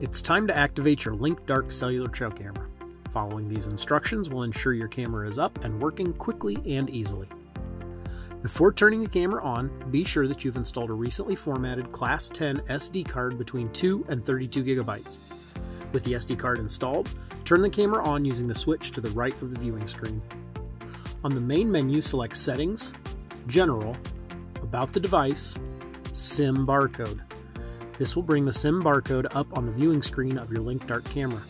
It's time to activate your Link Dark cellular trail camera. Following these instructions will ensure your camera is up and working quickly and easily. Before turning the camera on, be sure that you've installed a recently formatted Class 10 SD card between 2 and 32 gigabytes. With the SD card installed, turn the camera on using the switch to the right of the viewing screen. On the main menu, select Settings, General, About the device, SIM barcode. This will bring the SIM barcode up on the viewing screen of your Link Dark camera.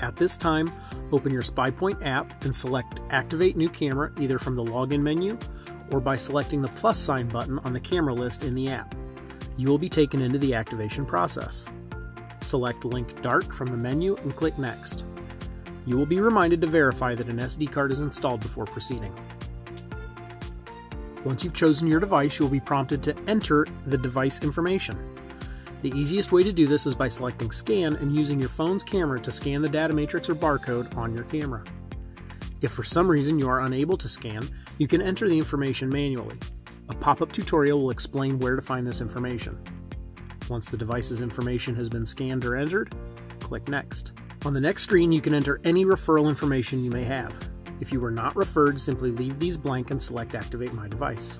At this time, open your SpyPoint app and select Activate New Camera either from the Login menu or by selecting the plus sign button on the camera list in the app. You will be taken into the activation process. Select Link Dark from the menu and click Next. You will be reminded to verify that an SD card is installed before proceeding. Once you've chosen your device, you'll be prompted to enter the device information. The easiest way to do this is by selecting Scan and using your phone's camera to scan the data matrix or barcode on your camera. If for some reason you are unable to scan, you can enter the information manually. A pop-up tutorial will explain where to find this information. Once the device's information has been scanned or entered, click Next. On the next screen, you can enter any referral information you may have. If you were not referred, simply leave these blank and select Activate My Device.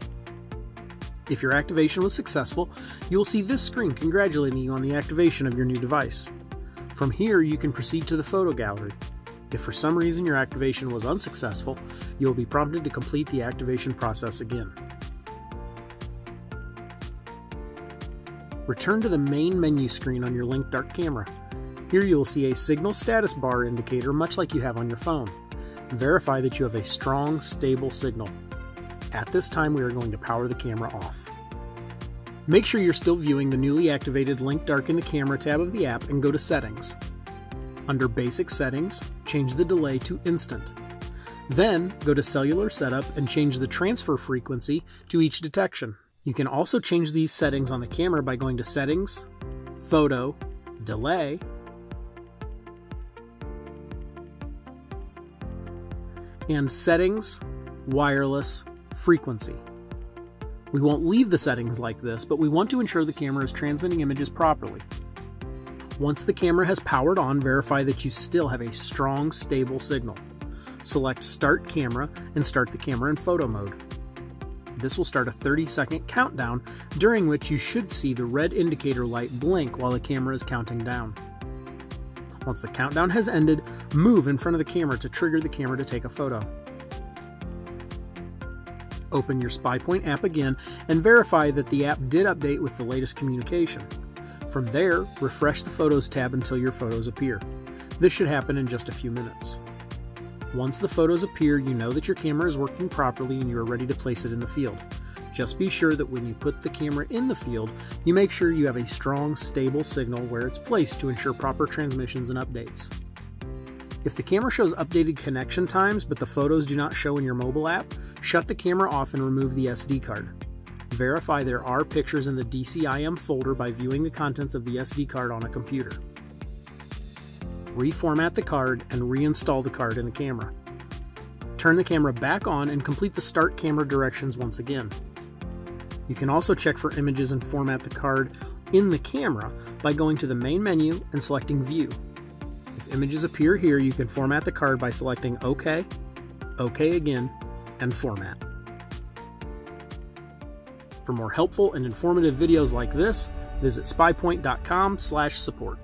If your activation was successful, you will see this screen congratulating you on the activation of your new device. From here, you can proceed to the photo gallery. If for some reason your activation was unsuccessful, you will be prompted to complete the activation process again. Return to the main menu screen on your Link Dark camera. Here you will see a signal status bar indicator much like you have on your phone. Verify that you have a strong, stable signal. At this time, we are going to power the camera off. Make sure you're still viewing the newly activated Link Dark in the Camera tab of the app and go to Settings. Under Basic Settings, change the delay to Instant. Then, go to Cellular Setup and change the transfer frequency to each detection. You can also change these settings on the camera by going to Settings, Photo, Delay, and Settings, Wireless, Frequency. We won't leave the settings like this, but we want to ensure the camera is transmitting images properly. Once the camera has powered on, verify that you still have a strong, stable signal. Select Start Camera and start the camera in photo mode. This will start a 30 second countdown, during which you should see the red indicator light blink while the camera is counting down. Once the countdown has ended, move in front of the camera to trigger the camera to take a photo. Open your SpyPoint app again and verify that the app did update with the latest communication. From there, refresh the Photos tab until your photos appear. This should happen in just a few minutes. Once the photos appear, you know that your camera is working properly and you are ready to place it in the field. Just be sure that when you put the camera in the field, you make sure you have a strong, stable signal where it's placed to ensure proper transmissions and updates. If the camera shows updated connection times but the photos do not show in your mobile app, shut the camera off and remove the SD card. Verify there are pictures in the DCIM folder by viewing the contents of the SD card on a computer. Reformat the card and reinstall the card in the camera. Turn the camera back on and complete the start camera directions once again. You can also check for images and format the card in the camera by going to the main menu and selecting View. If images appear here, you can format the card by selecting OK, OK again, and Format. For more helpful and informative videos like this, visit spypoint.com/support.